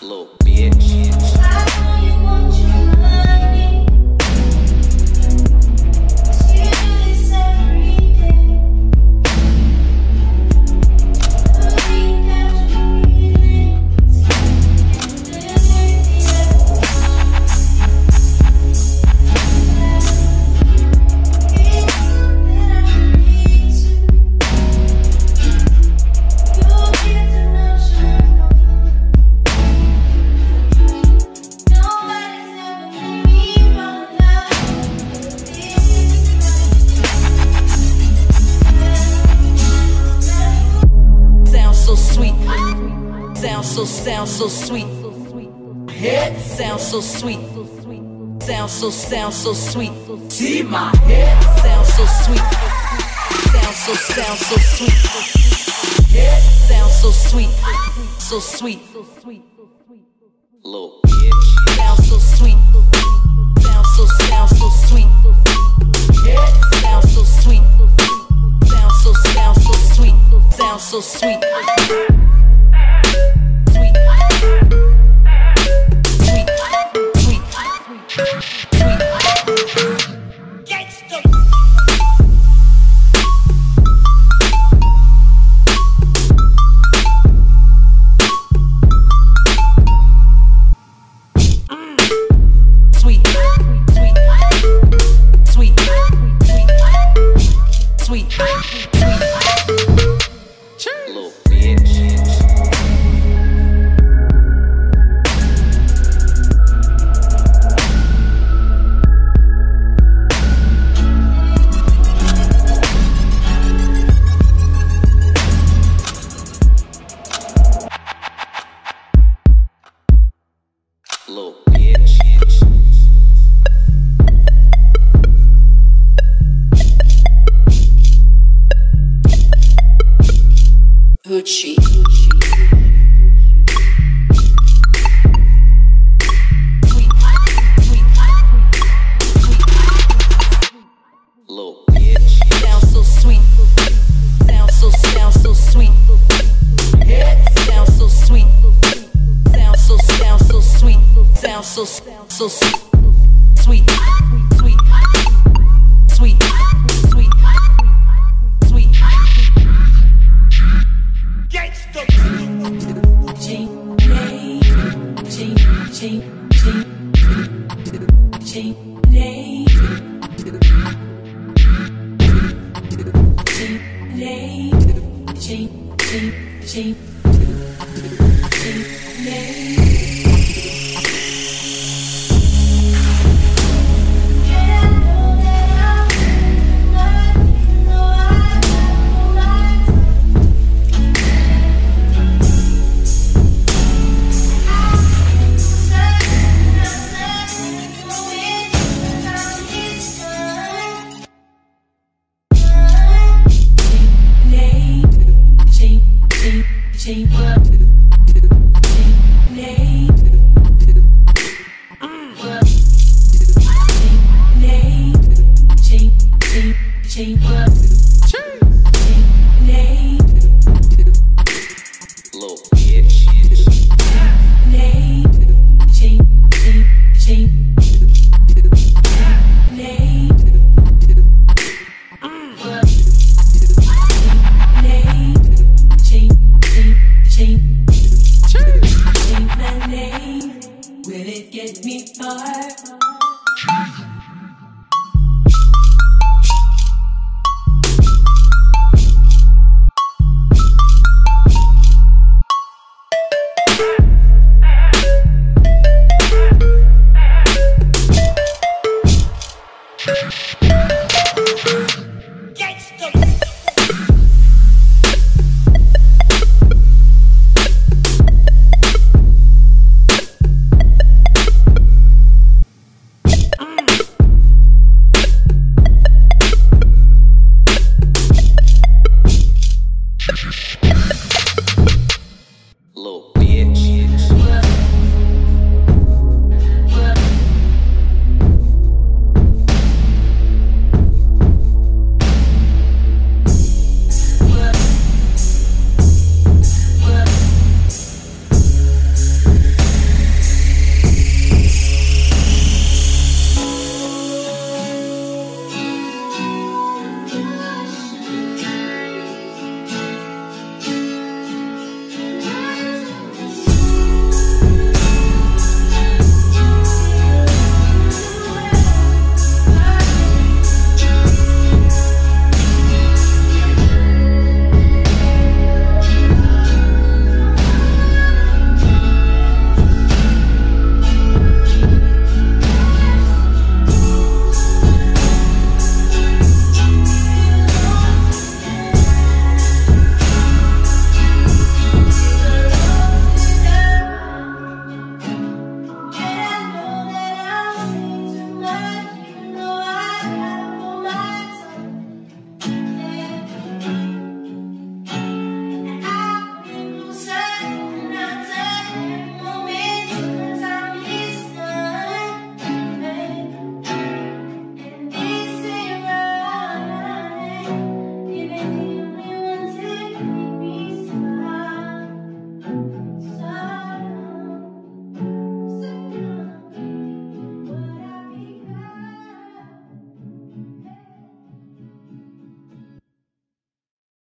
Little bitch. Sound so sound so sweet. Head sound so sweet. Sound so sound so sweet. See my head sound so sweet. Sound so sound so sweet. Head sound so sweet. So sweet. Little bitch. Sound so sweet. Sound so sound so sweet. Head sound so sweet. Sound so sound so sweet. Sound so sweet. Little bitch. Hoochie. So sweet. Sweet. Sweet. Sweet. Sweet. Sweet. Ching, nay. Ching, ching, ching. Ching. Ching. Ching, ching, ching. Ching, nay. Name.